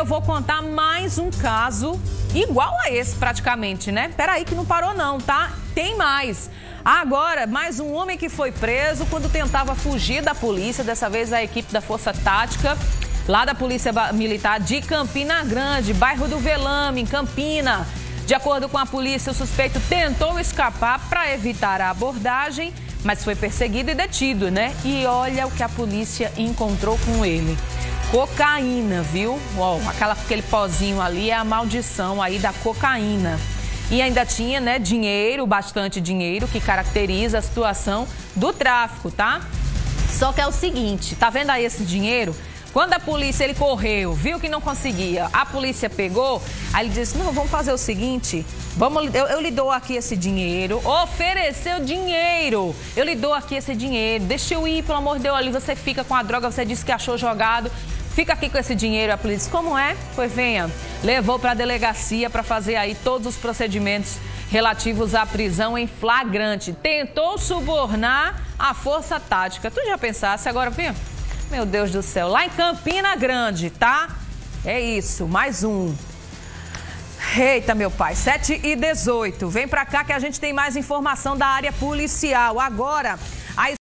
eu vou contar mais um caso igual a esse praticamente, né? Peraí que não parou não, tá? Tem mais. Agora, mais um homem que foi preso quando tentava fugir da polícia, dessa vez a equipe da Força Tática, lá da Polícia Militar de Campina Grande, bairro do Velame, em Campina. De acordo com a polícia, o suspeito tentou escapar para evitar a abordagem, mas foi perseguido e detido, né? E olha o que a polícia encontrou com ele. Cocaína, viu? Ó, aquela, aquele pozinho ali é a maldição aí da cocaína. E ainda tinha, né, dinheiro, bastante dinheiro, que caracteriza a situação do tráfico, tá? Só que é o seguinte, tá vendo aí esse dinheiro? Quando a polícia, ele correu, viu que não conseguia, a polícia pegou, aí ele disse, não, vamos fazer o seguinte, vamos, eu, eu lhe dou aqui esse dinheiro, ofereceu dinheiro, eu lhe dou aqui esse dinheiro, deixa eu ir, pelo amor de Deus, ali você fica com a droga, você disse que achou jogado, Fica aqui com esse dinheiro. A polícia, como é? Pois venha. Levou para a delegacia para fazer aí todos os procedimentos relativos à prisão em flagrante. Tentou subornar a força tática. Tu já pensasse agora, viu? Meu Deus do céu. Lá em Campina Grande, tá? É isso, mais um. Eita, meu pai, 7 e 18. Vem pra cá que a gente tem mais informação da área policial. Agora,